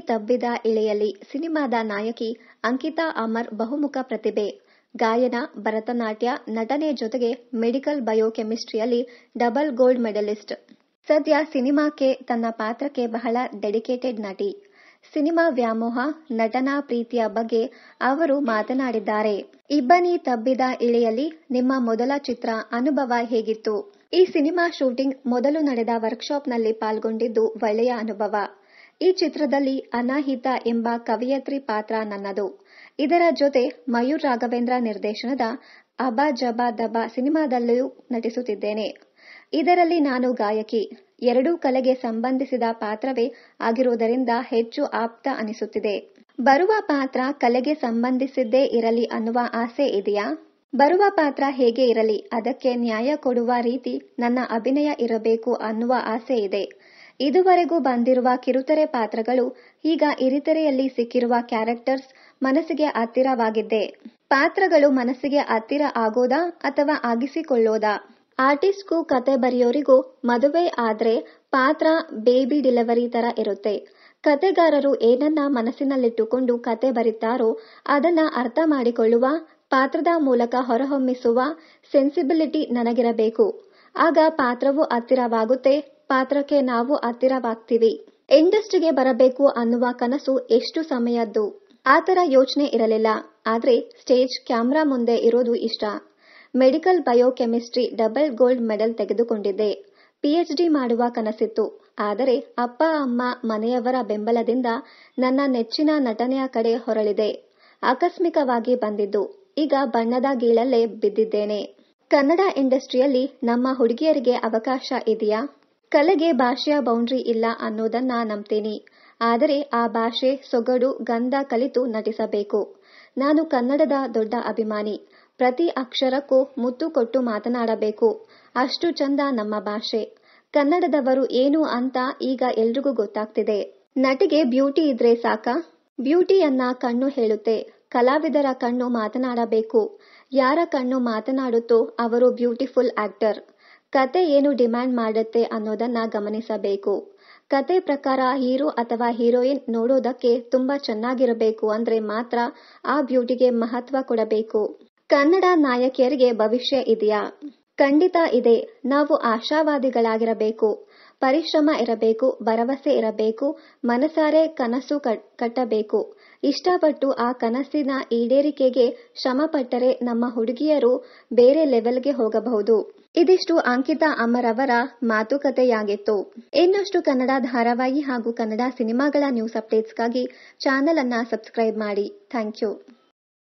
ತಬ್ಬಿದ ಇಳೆಯಲ್ಲಿ ಸಿನಿಮಾದ ನಾಯಕಿ ಅಂಕಿತಾ ಅಮರ್ ಬಹುಮುಖ ಪ್ರತಿಭೆ. ಗಾಯನ, ಭರತನಾಟ್ಯ, ನಟನೆ ಜೊತೆಗೆ ಮೆಡಿಕಲ್ ಬಯೋಕೆಮಿಸ್ಟ್ರಿಯಲ್ಲಿ ಡಬಲ್ ಗೋಲ್ಡ್ ಮೆಡಲಿಸ್ಟ್. ಸದ್ಯ ಸಿನಿಮಾಕ್ಕೆ ತನ್ನ ಪಾತ್ರಕ್ಕೆ ಬಹಳ ಡೆಡಿಕೇಟೆಡ್ ನಟಿ. ಸಿನಿಮಾ ವ್ಯಾಮೋಹ, ನಟನಾ ಪ್ರೀತಿಯ ಬಗ್ಗೆ ಅವರು ಮಾತನಾಡಿದ್ದಾರೆ. ಇಬ್ಬನಿ ತಬ್ಬಿದ ಇಳೆಯಲ್ಲಿ ನಿಮ್ಮ ಮೊದಲ ಚಿತ್ರ ಅನುಭವ ಹೇಗಿತ್ತು? ಈ ಸಿನಿಮಾ ಶೂಟಿಂಗ್ ಮೊದಲು ನಡೆದ ವರ್ಕ್ಶಾಪ್ನಲ್ಲಿ ಪಾಲ್ಗೊಂಡಿದ್ದು ಒಳ್ಳೆಯ ಅನುಭವ. ಈ ಚಿತ್ರದಲ್ಲಿ ಅನಾಹಿತ ಎಂಬ ಕವಯತ್ರಿ ಪಾತ್ರ ನನ್ನದು. ಇದರ ಜೊತೆ ಮಯೂರ್ ರಾಘವೇಂದ್ರ ನಿರ್ದೇಶನದ ಅಬ ಜಬ ದಬ ಸಿನಿಮಾದಲ್ಲೂ ನಟಿಸುತ್ತಿದ್ದೇನೆ. ಇದರಲ್ಲಿ ನಾನು ಗಾಯಕಿ. ಎರಡೂ ಕಲೆಗೆ ಸಂಬಂಧಿಸಿದ ಪಾತ್ರವೇ ಆಗಿರುವುದರಿಂದ ಹೆಚ್ಚು ಆಪ್ತ ಅನಿಸುತ್ತಿದೆ. ಬರುವ ಪಾತ್ರ ಕಲೆಗೆ ಸಂಬಂಧಿಸಿದ್ದೇ ಇರಲಿ ಅನ್ನುವ ಆಸೆ ಇದೆಯಾ? ಬರುವ ಪಾತ್ರ ಹೇಗೆ ಇರಲಿ, ಅದಕ್ಕೆ ನ್ಯಾಯ ಕೊಡುವ ರೀತಿ ನನ್ನ ಅಭಿನಯ ಇರಬೇಕು ಅನ್ನುವ ಆಸೆ ಇದೆ. ಇದುವರೆಗೂ ಬಂದಿರುವ ಕಿರುತೆರೆ ಪಾತ್ರಗಳು ಈಗ ಇರಿತೆರೆಯಲ್ಲಿ ಸಿಕ್ಕಿರುವ ಕ್ಯಾರೆಕ್ಟರ್ಸ್ ಮನಸ್ಸಿಗೆ ಹತ್ತಿರವಾಗಿದ್ದೆ. ಪಾತ್ರಗಳು ಮನಸ್ಸಿಗೆ ಹತ್ತಿರ ಆಗೋದಾ ಅಥವಾ ಆಗಿಸಿಕೊಳ್ಳೋದಾ? ಆರ್ಟಿಸ್ಟ್ಗೂ ಕತೆ ಬರೆಯೋರಿಗೂ ಮದುವೆ ಆದ್ರೆ ಪಾತ್ರ ಬೇಬಿ ಡಿಲಿವರಿ ತರ ಇರುತ್ತೆ. ಕತೆಗಾರರು ಏನನ್ನ ಮನಸ್ಸಿನಲ್ಲಿಟ್ಟುಕೊಂಡು ಕತೆ ಬರೀತಾರೋ ಅದನ್ನ ಅರ್ಥ ಮಾಡಿಕೊಳ್ಳುವ, ಪಾತ್ರದ ಮೂಲಕ ಹೊರಹೊಮ್ಮಿಸುವ ಸೆನ್ಸಿಬಿಲಿಟಿ ನನಗಿರಬೇಕು. ಆಗ ಪಾತ್ರವು ಹತ್ತಿರವಾಗುತ್ತೆ ಪಾತ್ರಕ್ಕೆ ನಾವು ಹತ್ತಿರವಾಗ್ತೀವಿ. ಇಂಡಸ್ಟ್ರಿಗೆ ಬರಬೇಕು ಅನ್ನುವ ಕನಸು ಎಷ್ಟು ಸಮಯದ್ದು? ಆತರ ಯೋಚನೆ ಇರಲಿಲ್ಲ. ಆದ್ರೆ ಸ್ಟೇಜ್ ಕ್ಯಾಮ್ರಾ ಮುಂದೆ ಇರೋದು ಇಷ್ಟ. Medical biochemistry double gold medal ತೆಗೆದುಕೊಂಡಿದ್ದೆ. PhD ಮಾಡುವ ಕನಸಿತ್ತು. ಆದರೆ ಅಪ್ಪ, ಅಮ್ಮ, ಮನೆಯವರ ಬೆಂಬಲದಿಂದ ನನ್ನ ನೆಚ್ಚಿನ ನಟನೆಯ ಕಡೆ ಹೊರಳಿದೆ. ಆಕಸ್ಮಿಕವಾಗಿ ಬಂದಿದ್ದು. ಈಗ ಬಣ್ಣದ ಗೀಳಲ್ಲೇ ಬಿದ್ದಿದ್ದೇನೆ. ಕನ್ನಡ ಇಂಡಸ್ಟ್ರಿಯಲ್ಲಿ ನಮ್ಮ ಹುಡುಗಿಯರಿಗೆ ಅವಕಾಶ ಇದೆಯಾ? ಕಲೆಗೆ ಭಾಷೆಯ ಬೌಂಡ್ರಿ ಇಲ್ಲ ಅನ್ನೋದನ್ನ ನಂಬ್ತೀನಿ. ಆದರೆ ಆ ಭಾಷೆ ಸೊಗಡು, ಗಂಧ ಕಲಿತು ನಟಿಸಬೇಕು. ನಾನು ಕನ್ನಡದ ದೊಡ್ಡ ಅಭಿಮಾನಿ. ಪ್ರತಿ ಅಕ್ಷರಕ್ಕೂ ಮುತ್ತು ಕೊಟ್ಟು ಮಾತನಾಡಬೇಕು. ಅಷ್ಟು ಚಂದ ನಮ್ಮ ಭಾಷೆ. ಕನ್ನಡದವರು ಏನು ಅಂತ ಈಗ ಎಲ್ರಿಗೂ ಗೊತ್ತಾಗ್ತಿದೆ. ನಟಿಗೆ ಬ್ಯೂಟಿ ಇದ್ರೆ ಸಾಕ? ಬ್ಯೂಟಿಯನ್ನ ಕಣ್ಣು ಹೇಳುತ್ತೆ. ಕಲಾವಿದರ ಕಣ್ಣು ಮಾತನಾಡಬೇಕು. ಯಾರ ಕಣ್ಣು ಮಾತನಾಡುತ್ತೋ ಅವರು ಬ್ಯೂಟಿಫುಲ್ ಆಕ್ಟರ್ ಕತೆ ಏನು ಡಿಮ್ಯಾಂಡ್ ಮಾಡುತ್ತೆ ಅನ್ನೋದನ್ನ ಗಮನಿಸಬೇಕು. ಕತೆ ಪ್ರಕಾರ ಹೀರೋ ಅಥವಾ ಹೀರೋಯಿನ್ ನೋಡೋದಕ್ಕೆ ತುಂಬಾ ಚೆನ್ನಾಗಿರಬೇಕು ಅಂದ್ರೆ ಮಾತ್ರ ಆ ಬ್ಯೂಟಿಗೆ ಮಹತ್ವ ಕೊಡಬೇಕು. ಕನ್ನಡ ನಾಯಕಿಯರಿಗೆ ಭವಿಷ್ಯ ಇದೆಯಾ? ಖಂಡಿತ ಇದೆ. ನಾವು ಆಶಾವಾದಿಗಳಾಗಿರಬೇಕು. ಪರಿಶ್ರಮ ಇರಬೇಕು, ಭರವಸೆ ಇರಬೇಕು, ಮನಸಾರೆ ಕನಸು ಕಟ್ಟಬೇಕು. ಇಷ್ಟಪಟ್ಟು ಆ ಕನಸಿನ ಈಡೇರಿಕೆಗೆ ಶ್ರಮಪಟ್ಟರೆ ನಮ್ಮ ಹುಡುಗಿಯರು ಬೇರೆ ಲೆವೆಲ್ಗೆ ಹೋಗಬಹುದು. ಇದಿಷ್ಟು ಅಂಕಿತಾ ಅಮರ್ ಅವರ ಮಾತುಕತೆಯಾಗಿತ್ತು. ಇನ್ನಷ್ಟು ಕನ್ನಡ ಧಾರಾವಾಹಿ ಹಾಗೂ ಕನ್ನಡ ಸಿನಿಮಾಗಳ ನ್ಯೂಸ್ ಅಪ್ಡೇಟ್ಸ್ಗಾಗಿ ಚಾನೆಲ್ ಅನ್ನ ಸಬ್ಸ್ಕ್ರೈಬ್ ಮಾಡಿ. Thank you